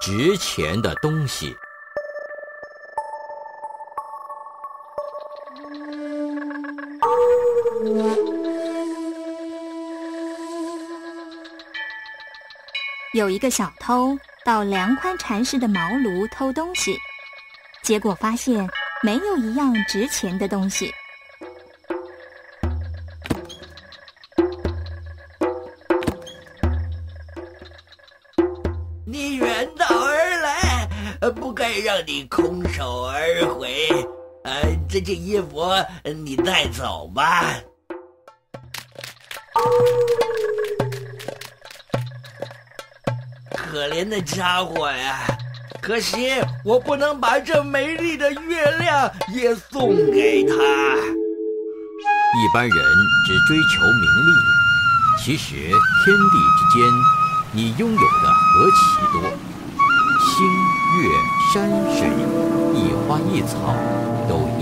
值钱的东西。有一个小偷到梁宽禅师的茅庐偷东西，结果发现没有一样值钱的东西。你远道而来，不该让你空手而回。呃，这件衣服你带走吧。可怜的家伙呀！可惜我不能把这美丽的月亮也送给他。一般人只追求名利，其实天地之间，你拥有的何其多！星月山水，一花一草，都有。